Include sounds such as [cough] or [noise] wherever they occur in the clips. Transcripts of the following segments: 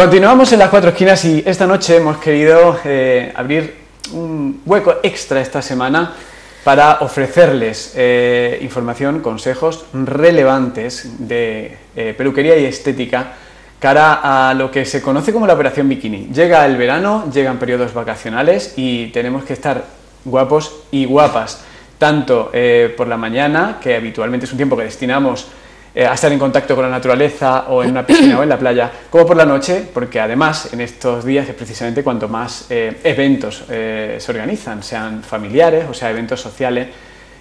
Continuamos en las cuatro esquinas y esta noche hemos querido eh, abrir un hueco extra esta semana para ofrecerles eh, información, consejos relevantes de eh, peluquería y estética cara a lo que se conoce como la operación bikini. Llega el verano, llegan periodos vacacionales y tenemos que estar guapos y guapas, tanto por la mañana, que habitualmente es un tiempo que destinamos eh, a estar en contacto con la naturaleza o en una piscina o en la playa, como por la noche, porque además en estos días es precisamente cuanto más eh, eventos eh, se organizan, sean familiares o sea eventos sociales,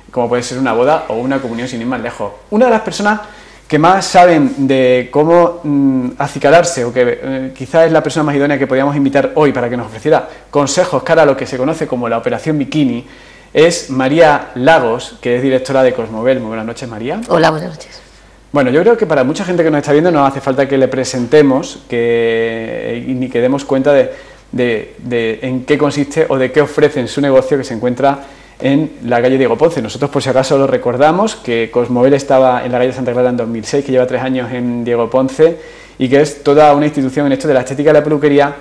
como puede ser una boda o una comunión sin ir más lejos. Una de las personas que más saben de cómo mm, acicalarse o que quizás es la persona más idónea que podríamos invitar hoy para que nos ofreciera consejos cara a lo que se conoce como la operación bikini, es María Lagos, que es directora de Cosmovel. Muy buenas noches, María. Hola, buenas noches. Bueno, yo creo que para mucha gente que nos está viendo no hace falta que le presentemos que, ni que demos cuenta de, en qué consiste o de qué ofrece en su negocio que se encuentra en la calle Diego Ponce. Nosotros, por si acaso, lo recordamos, que Cosmovel estaba en la calle Santa Clara en 2006, que lleva tres años en Diego Ponce y que es toda una institución en esto de la estética y la peluquería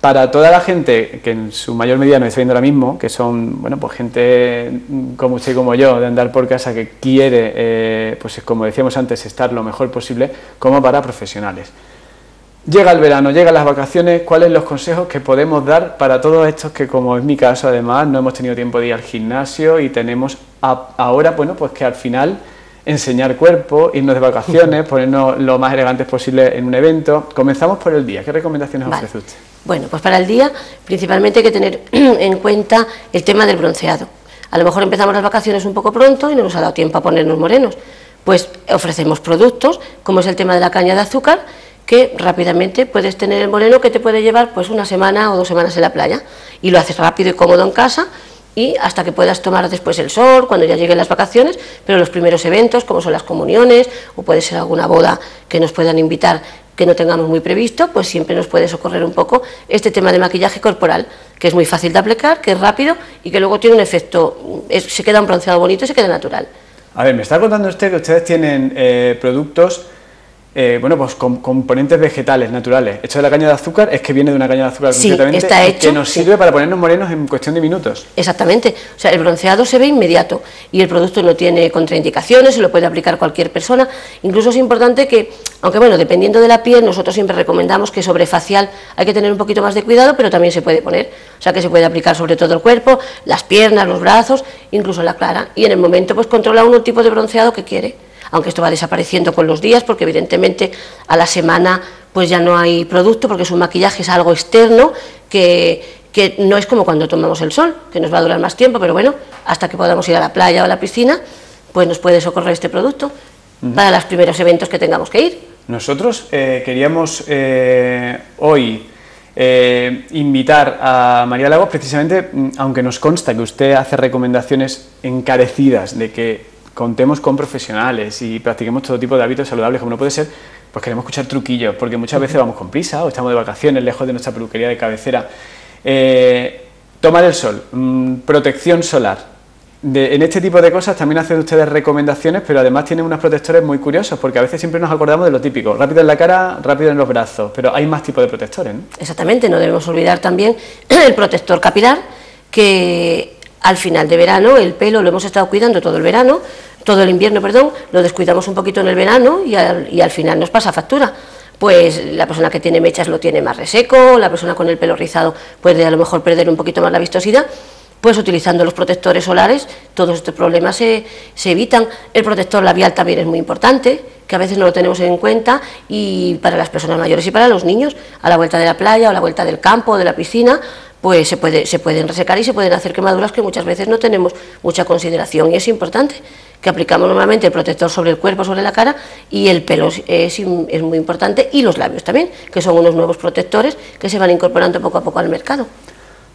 para toda la gente que en su mayor medida nos está viendo ahora mismo, que son, bueno, pues gente como usted y como yo, de andar por casa que quiere, eh, pues como decíamos antes, estar lo mejor posible, como para profesionales. Llega el verano, llegan las vacaciones, ¿cuáles son los consejos que podemos dar para todos estos que, como es mi caso, además, no hemos tenido tiempo de ir al gimnasio y tenemos ahora, bueno, pues que al final enseñar cuerpo, irnos de vacaciones, [laughs] ponernos lo más elegantes posible en un evento. Comenzamos por el día. ¿Qué recomendaciones ofrece usted? Bueno, pues para el día principalmente hay que tener [clears throat] en cuenta el tema del bronceado. A lo mejor empezamos las vacaciones un poco pronto y no nos ha dado tiempo a ponernos morenos. Pues ofrecemos productos, como es el tema de la caña de azúcar, que rápidamente puedes tener el moreno que te puede llevar pues una semana o dos semanas en la playa y lo haces rápido y cómodo en casa y hasta que puedas tomar después el sol, cuando ya lleguen las vacaciones, pero los primeros eventos, como son las comuniones, o puede ser alguna boda que nos puedan invitar que no tengamos muy previsto, pues siempre nos puede socorrer un poco este tema de maquillaje corporal, que es muy fácil de aplicar, que es rápido y que luego tiene un efecto, se queda un bronceado bonito y se queda natural. A ver, me está contando usted que ustedes tienen eh, productos eh, bueno, pues con componentes vegetales, naturales. Hecho de la caña de azúcar es que viene de una caña de azúcar sí, está hecho, que nos sirve para ponernos morenos en cuestión de minutos. Exactamente. O sea, el bronceado se ve inmediato y el producto no tiene contraindicaciones, se lo puede aplicar cualquier persona. Incluso es importante que, aunque bueno, dependiendo de la piel, nosotros siempre recomendamos que sobre facial hay que tener un poquito más de cuidado, pero también se puede poner. O sea, que se puede aplicar sobre todo el cuerpo, las piernas, los brazos, incluso la cara. Y en el momento, pues controla uno el tipo de bronceado que quiere aunque esto va desapareciendo con los días, porque evidentemente a la semana pues ya no hay producto, porque su maquillaje es algo externo que, no es como cuando tomamos el sol, que nos va a durar más tiempo, pero bueno, hasta que podamos ir a la playa o a la piscina, pues nos puede socorrer este producto para los primeros eventos que tengamos que ir. Nosotros eh, queríamos eh, hoy eh, invitar a María Lagos precisamente, mm, aunque nos consta que usted hace recomendaciones encarecidas de que contemos con profesionales y practiquemos todo tipo de hábitos saludables como no puede ser, pues queremos escuchar truquillos, porque muchas veces vamos con prisa o estamos de vacaciones lejos de nuestra peluquería de cabecera. Eh, tomar el sol, mm, protección solar. en este tipo de cosas también hacen ustedes recomendaciones, pero además tienen unos protectores muy curiosos, porque a veces siempre nos acordamos de lo típico, rápido en la cara, rápido en los brazos, pero hay más tipos de protectores. Exactamente, no debemos olvidar también [clears throat] el protector capilar, que al final de verano el pelo lo hemos estado cuidando todo el verano, todo el invierno, perdón, lo descuidamos un poquito en el verano y al, final nos pasa factura pues la persona que tiene mechas lo tiene más reseco, la persona con el pelo rizado puede a lo mejor perder un poquito más la vistosidad, pues utilizando los protectores solares todos estos problemas se, se, evitan. El protector labial también es muy importante, que a veces no lo tenemos en cuenta, y para las personas mayores y para los niños, a la vuelta de la playa o a la vuelta del campo o de la piscina, pues se, puede, se pueden resecar y se pueden hacer quemaduras que muchas veces no tenemos mucha consideración y es importante que aplicamos normalmente el protector sobre el cuerpo, sobre la cara y el pelo es, es, muy importante y los labios también, que son unos nuevos protectores que se van incorporando poco a poco al mercado.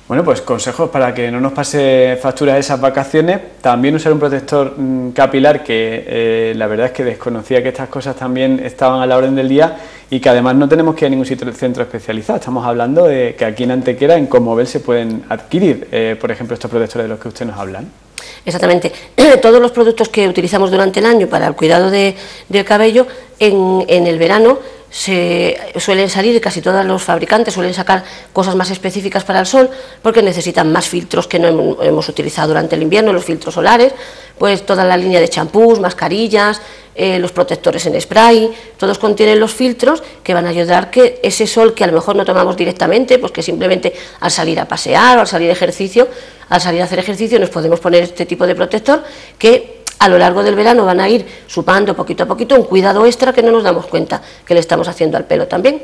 Bueno, pues consejos para que no nos pase factura esas vacaciones. También usar un protector mm, capilar, que eh, la verdad es que desconocía que estas cosas también estaban a la orden del día y que además no tenemos que ir a ningún sitio, centro especializado. Estamos hablando de que aquí en Antequera, en Conmovel, se pueden adquirir, eh, por ejemplo, estos protectores de los que usted nos hablan. Exactamente. [clears throat] Todos los productos que utilizamos durante el año para el cuidado del cabello, en, en el verano se suelen salir, casi todos los fabricantes suelen sacar cosas más específicas para el sol porque necesitan más filtros que no hemos utilizado durante el invierno, los filtros solares, pues toda la línea de champús, mascarillas, eh, los protectores en spray, todos contienen los filtros que van a ayudar que ese sol que a lo mejor no tomamos directamente, pues que simplemente al salir a pasear o al salir a ejercicio, al salir a hacer ejercicio nos podemos poner este tipo de protector que a lo largo del verano van a ir supando poquito a poquito un cuidado extra que no nos damos cuenta que le estamos haciendo al pelo también,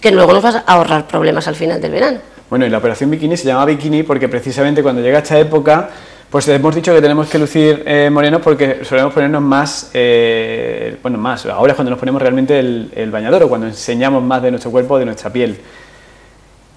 que luego nos va a ahorrar problemas al final del verano. Bueno, y la operación bikini se llama bikini porque precisamente cuando llega esta época, pues hemos dicho que tenemos que lucir eh, morenos porque solemos ponernos más, eh, bueno, más, ahora es cuando nos ponemos realmente el, el bañador o cuando enseñamos más de nuestro cuerpo, de nuestra piel.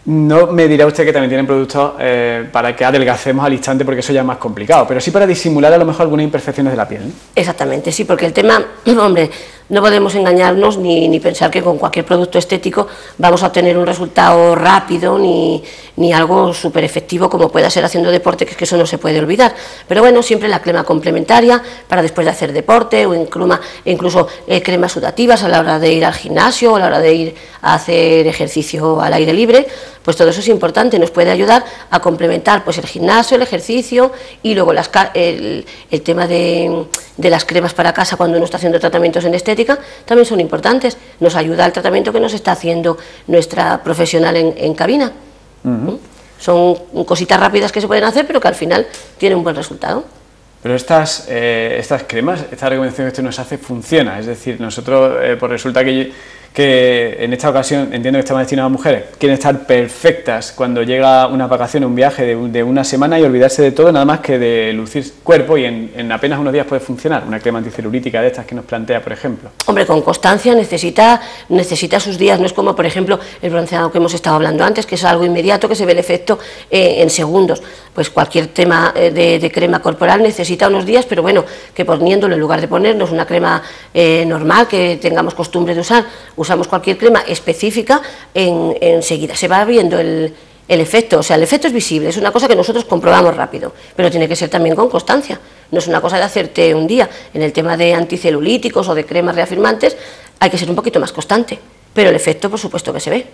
No me dirá usted que también tienen productos eh, para que adelgacemos al instante porque eso ya es más complicado, pero sí para disimular a lo mejor algunas imperfecciones de la piel. Exactamente, sí, porque el tema, [clears throat] hombre, no podemos engañarnos ni, ni, pensar que con cualquier producto estético vamos a obtener un resultado rápido ni, ni algo súper efectivo como pueda ser haciendo deporte, que es que eso no se puede olvidar. Pero bueno, siempre la crema complementaria para después de hacer deporte o incluso eh, cremas sudativas a la hora de ir al gimnasio o a la hora de ir a hacer ejercicio al aire libre, pues todo eso es importante, nos puede ayudar a complementar pues el gimnasio, el ejercicio y luego las, el, el tema de de las cremas para casa cuando uno está haciendo tratamientos en estética también son importantes. Nos ayuda al tratamiento que nos está haciendo nuestra profesional en, cabina. ¿Mm? Son cositas rápidas que se pueden hacer, pero que al final tienen un buen resultado. Pero estas, eh, estas cremas, esta recomendación que usted nos hace, funciona. Es decir, nosotros, eh, por resulta que que en esta ocasión entiendo que está destinado a mujeres, quieren estar perfectas cuando llega una vacación, un viaje de, una semana y olvidarse de todo, nada más que de lucir cuerpo y en, apenas unos días puede funcionar una crema anticelulítica de estas que nos plantea, por ejemplo. Hombre, con constancia necesita, necesita sus días, no es como, por ejemplo, el bronceado que hemos estado hablando antes, que es algo inmediato, que se ve el efecto eh, en segundos. Pues cualquier tema eh, de, crema corporal necesita unos días, pero bueno, que poniéndolo en lugar de ponernos una crema eh, normal que tengamos costumbre de usar, usamos cualquier crema específica, enseguida se va viendo el, efecto, o sea, el efecto es visible, es una cosa que nosotros comprobamos rápido, pero tiene que ser también con constancia, no es una cosa de hacerte un día. En el tema de anticelulíticos o de cremas reafirmantes hay que ser un poquito más constante, pero el efecto por supuesto que se ve.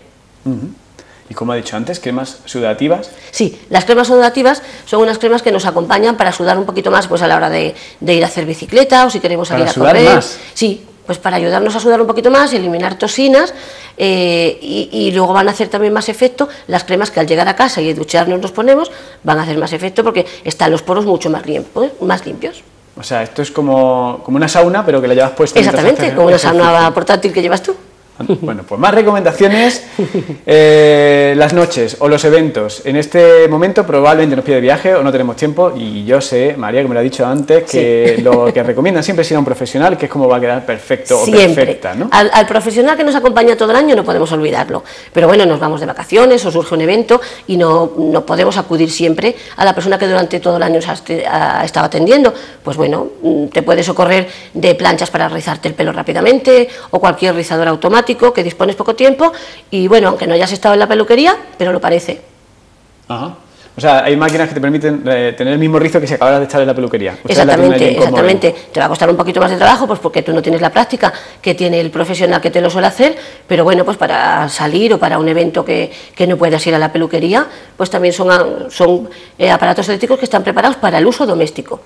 Y como ha dicho antes, cremas sudativas. Sí, las cremas sudativas son unas cremas que nos acompañan para sudar un poquito más pues a la hora de, ir a hacer bicicleta o si queremos salir a correr. Más. Sí, pues para ayudarnos a sudar un poquito más, eliminar toxinas eh, y, luego van a hacer también más efecto las cremas que al llegar a casa y ducharnos nos ponemos, van a hacer más efecto porque están los poros mucho más, limpios, más limpios. O sea, esto es como, como una sauna, pero que la llevas puesta. Exactamente, como una sauna portátil que llevas tú. Bueno, pues más recomendaciones. Eh, las noches o los eventos. En este momento probablemente nos pide viaje o no tenemos tiempo y yo sé, María, que me lo ha dicho antes, que lo que recomiendan siempre es ir a un profesional, que es como va a quedar perfecto o perfecta. ¿no? Al, profesional que nos acompaña todo el año no podemos olvidarlo. Pero bueno, nos vamos de vacaciones o surge un evento y no, no podemos acudir siempre a la persona que durante todo el año ha estado atendiendo. Pues bueno, mm, te puede socorrer de planchas para rizarte el pelo rápidamente o cualquier rizador automático que dispones poco tiempo y bueno, aunque no hayas estado en la peluquería, pero lo parece. Ajá. O sea, hay máquinas que te permiten eh, tener el mismo rizo que si acabaras de estar en la peluquería. exactamente, exactamente. Te va a costar un poquito más de trabajo, pues porque tú no tienes la práctica que tiene el profesional que te lo suele hacer, pero bueno, pues para salir o para un evento que, que no puedas ir a la peluquería, pues también son, son eh, aparatos eléctricos que están preparados para el uso doméstico.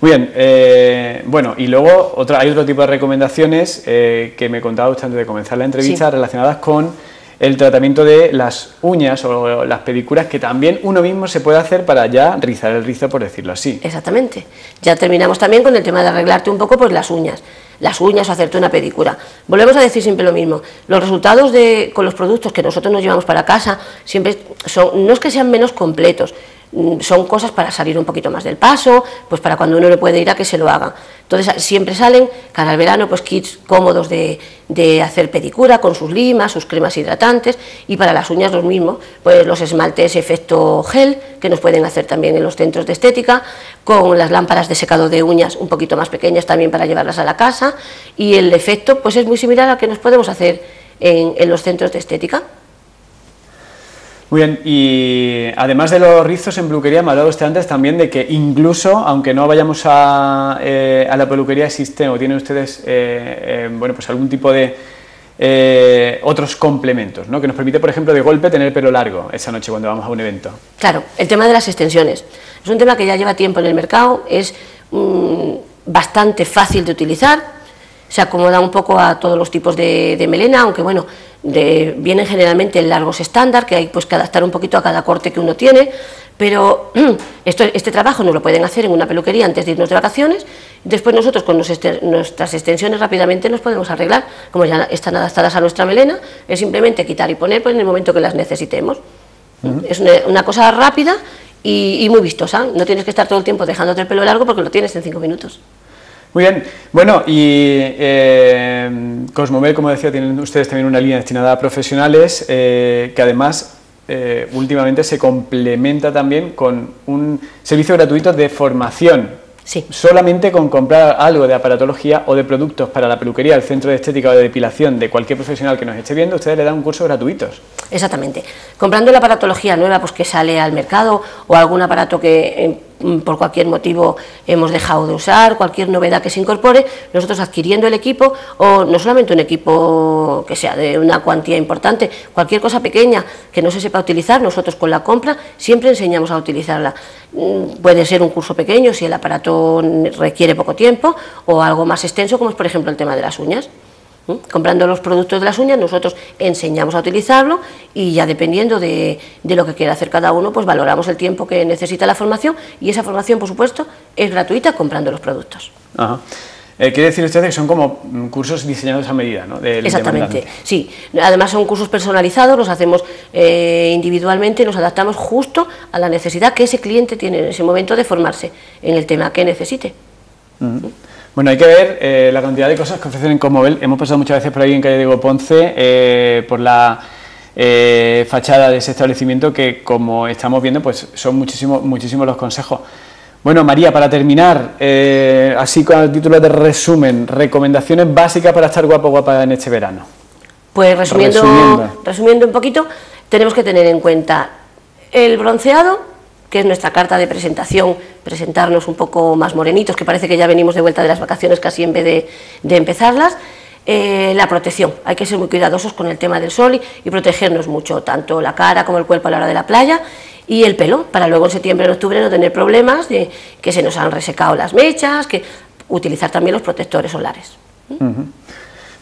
Muy bien, eh, bueno, y luego otra, hay otro tipo de recomendaciones eh, que me contaba usted antes de comenzar la entrevista relacionadas con el tratamiento de las uñas o las pedicuras que también uno mismo se puede hacer para ya rizar el rizo, por decirlo así. Exactamente. Ya terminamos también con el tema de arreglarte un poco pues las uñas las uñas o hacerte una pedicura. Volvemos a decir siempre lo mismo. Los resultados de, con los productos que nosotros nos llevamos para casa siempre son, no es que sean menos completos, son cosas para salir un poquito más del paso, pues para cuando uno no puede ir a que se lo haga. Entonces siempre salen, cada verano, pues kits cómodos de, de, hacer pedicura con sus limas, sus cremas hidratantes y para las uñas los mismos, pues los esmaltes efecto gel que nos pueden hacer también en los centros de estética, con las lámparas de secado de uñas un poquito más pequeñas también para llevarlas a la casa y el efecto pues es muy similar al que nos podemos hacer en, en los centros de estética. Muy bien, y además de los rizos en peluquería, me ha hablado usted antes también de que incluso, aunque no vayamos a, eh, a la peluquería, existen o tienen ustedes eh, eh, bueno, pues algún tipo de otros complementos, ¿no? que nos permite, por ejemplo, de golpe tener pelo largo esa noche cuando vamos a un evento. Claro, el tema de las extensiones. Es un tema que ya lleva tiempo en el mercado, es mm, bastante fácil de utilizar, se acomoda un poco a todos los tipos de, de melena, aunque bueno, vienen generalmente en largos estándar, que hay pues que adaptar un poquito a cada corte que uno tiene, pero [clears throat] esto, este trabajo no lo pueden hacer en una peluquería antes de irnos de vacaciones, después nosotros con nuestras extensiones rápidamente nos podemos arreglar, como ya están adaptadas a nuestra melena, es simplemente quitar y poner pues, en el momento que las necesitemos. Es una, cosa rápida y, y muy vistosa, no tienes que estar todo el tiempo dejándote el pelo largo porque lo tienes en cinco minutos. Muy bien, bueno, y eh, Cosmomel, como decía, tienen ustedes también una línea destinada a profesionales eh, que además eh, últimamente se complementa también con un servicio gratuito de formación. Sí. Solamente con comprar algo de aparatología o de productos para la peluquería, el centro de estética o de depilación de cualquier profesional que nos esté viendo, ustedes le dan un curso gratuitos. Exactamente. Comprando la aparatología nueva pues que sale al mercado o algún aparato que Mm, por cualquier motivo hemos dejado de usar, cualquier novedad que se incorpore, nosotros adquiriendo el equipo, o no solamente un equipo que sea de una cuantía importante, cualquier cosa pequeña que no se sepa utilizar, nosotros con la compra siempre enseñamos a utilizarla. Mm, puede ser un curso pequeño si el aparato requiere poco tiempo, o algo más extenso, como es por ejemplo el tema de las uñas. Comprando los productos de las uñas, nosotros enseñamos a utilizarlo y ya dependiendo de, lo que quiera hacer cada uno, pues valoramos el tiempo que necesita la formación y esa formación, por supuesto, es gratuita comprando los productos. Eh, quiere decir usted que son como mm, cursos diseñados a medida, ¿no? Exactamente, sí. Además son cursos personalizados, los hacemos eh, individualmente, nos adaptamos justo a la necesidad que ese cliente tiene en ese momento de formarse en el tema que necesite. Bueno, hay que ver eh, la cantidad de cosas que ofrecen en Comovel. Hemos pasado muchas veces por ahí en calle Diego Ponce, eh, por la eh, fachada de ese establecimiento que, como estamos viendo, pues son muchísimos muchísimos los consejos. Bueno, María, para terminar, así con el título de resumen, recomendaciones básicas para estar guapo guapa en este verano. Pues resumiendo, resumiendo un poquito, tenemos que tener en cuenta el bronceado, que es nuestra carta de presentación, presentarnos un poco más morenitos, que parece que ya venimos de vuelta de las vacaciones casi en vez de, empezarlas. Eh, la protección, hay que ser muy cuidadosos con el tema del sol y, protegernos mucho, tanto la cara como el cuerpo a la hora de la playa y el pelo, para luego en septiembre o octubre no tener problemas de que se nos han resecado las mechas, que utilizar también los protectores solares.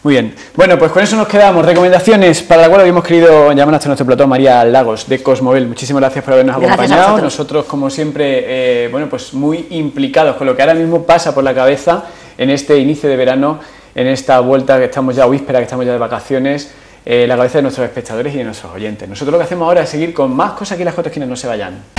Muy bien. Bueno, pues con eso nos quedamos. Recomendaciones para la cual hemos querido llamar hasta nuestro plató María Lagos de Cosmovel. Muchísimas gracias por habernos acompañado. Nosotros, como siempre, eh, bueno, pues muy implicados con lo que ahora mismo pasa por la cabeza en este inicio de verano, en esta vuelta que estamos ya víspera, que estamos ya de vacaciones, eh, la cabeza de nuestros espectadores y de nuestros oyentes. Nosotros lo que hacemos ahora es seguir con más cosas que las cuatro esquinas no se vayan.